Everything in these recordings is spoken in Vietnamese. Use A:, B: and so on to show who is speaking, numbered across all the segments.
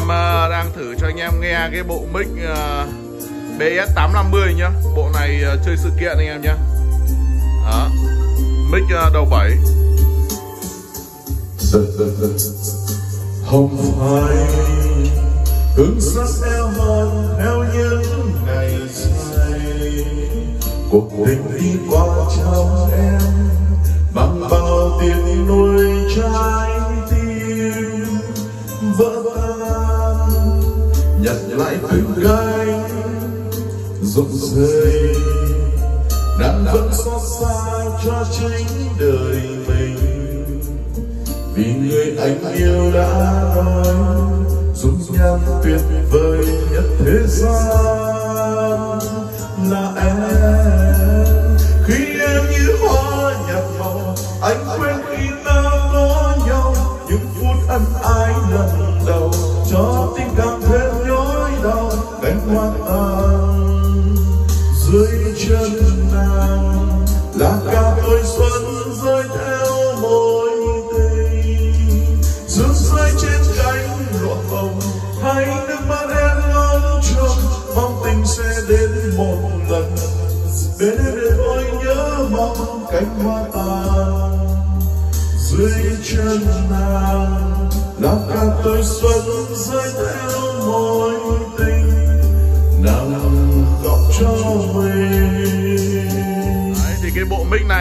A: Em uh, đang thử cho anh em nghe cái bộ mic ờ, uh, BS850 nhá. Bộ này uh, chơi sự kiện anh em nhá. Đó. Mic uh, đầu 7
B: Không phải Hương sắc eo hòn theo những ngày say Cuộc tình đi qua trong Nhặt lại từng cánh rụng rơi. Đang vẫn xót xa cho chính đời mình. Vì người anh yêu đã nói dung nhan tuyệt vời nhất thế gian là em. Cánh hoa tàn dưới chân nàng là cả tuổi xuân rơi theo mối tình rước rơi trên cánh lụa hồng hay nước mắt em ngóng trông mong tình sẽ đến một lần bên em để tôi nhớ mong cánh hoa tàn dưới chân nàng là cả tuổi xuân rơi theo mối tình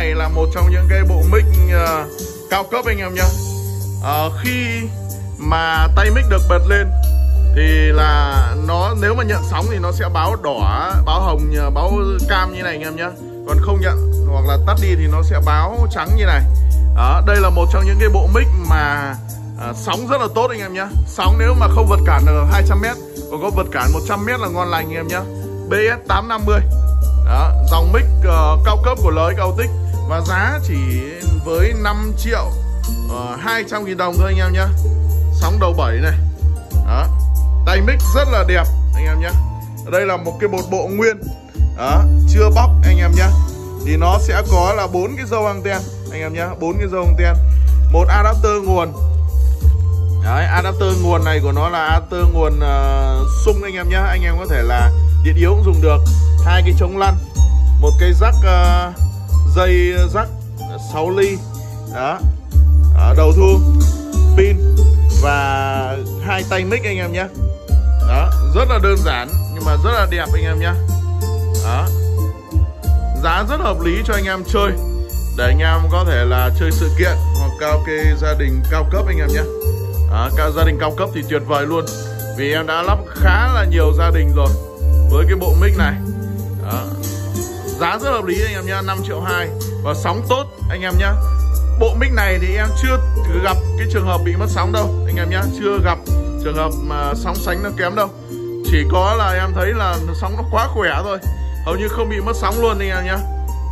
A: này là một trong những cái bộ mic uh, cao cấp anh em nhá. Uh, khi mà tay mic được bật lên thì là nó nếu mà nhận sóng thì nó sẽ báo đỏ báo hồng ờ, báo cam như này anh em nhé còn không nhận hoặc là tắt đi thì nó sẽ báo trắng như này. Đó, đây là một trong những cái bộ mic mà à, sóng rất là tốt anh em nhé sóng nếu mà không vượt cản được 200m còn có vượt cản 100m là ngon lành anh em nhé BS 850 đó, dòng mic uh, cao cấp của lời cao tích và giá chỉ với 5 triệu ờ, uh, 200 nghìn đồng thôi anh em nhé sóng đầu 7 này. Đó. Tay mic rất là đẹp anh em nhé đây là một cái bột bộ nguyên. Đó chưa bóc anh em nhé thì nó sẽ có là bốn cái dâu anten anh em nhé bốn cái dâu anten. Một adapter nguồn. Đấy adapter nguồn này của nó là adapter nguồn uh, sung anh em nhé anh em có thể là điện yếu cũng dùng được. Hai cái chống lăn. Một cái rắc uh, ờ, dây rắc 6 ly đó. Ở đầu thu pin và hai tay mic anh em nhé. Đó rất là đơn giản nhưng mà rất là đẹp anh em nhé. Đó. Giá rất hợp lý cho anh em chơi để anh em có thể là chơi sự kiện hoặc karaoke gia đình cao cấp anh em nhé. À, cả gia đình cao cấp thì tuyệt vời luôn vì em đã lắp khá là nhiều gia đình rồi với cái bộ mic này. Đó giá rất hợp lý anh em nhá 5 triệu 2 và sóng tốt, anh em nhá. Bộ mic này thì em chưa gặp cái trường hợp bị mất sóng đâu, anh em nhá. Chưa gặp trường hợp mà sóng sánh nó kém đâu. Chỉ có là em thấy là sóng nó quá khỏe thôi. Hầu như không bị mất sóng luôn anh em nhá.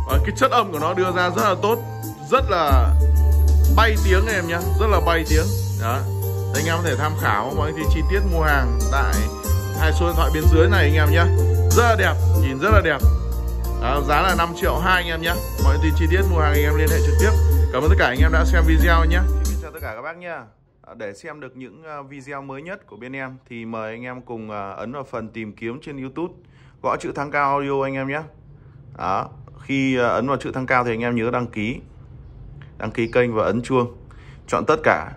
A: Và cái chất âm của nó đưa ra rất là tốt. Rất là bay tiếng anh em nhá, rất là bay tiếng. Đó. Anh em có thể tham khảo mọi cái chi tiết mua hàng tại hai số điện thoại bên dưới này anh em nhé rất là đẹp, nhìn rất là đẹp à, giá là 5 triệu hai anh em nhé. Mọi tin chi tiết mua hàng anh em liên hệ trực tiếp. Cảm ơn tất cả anh em đã xem video nhé. Xin chào tất cả các bác nhé. Ờ, để xem được những ờ, video mới nhất của bên em thì mời anh em cùng ờ, ấn vào phần tìm kiếm trên YouTube. Gõ chữ thăng cao audio anh em nhé. Đó khi ấn vào chữ thăng cao thì anh em nhớ đăng ký. Đăng ký kênh và ấn chuông. Chọn tất cả.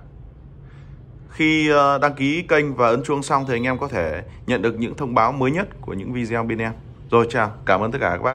A: Khi đăng ký kênh và ấn chuông xong thì anh em có thể nhận được những thông báo mới nhất của những video bên em. Rồi chào. Cảm ơn tất cả các bác.